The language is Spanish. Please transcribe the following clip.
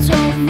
son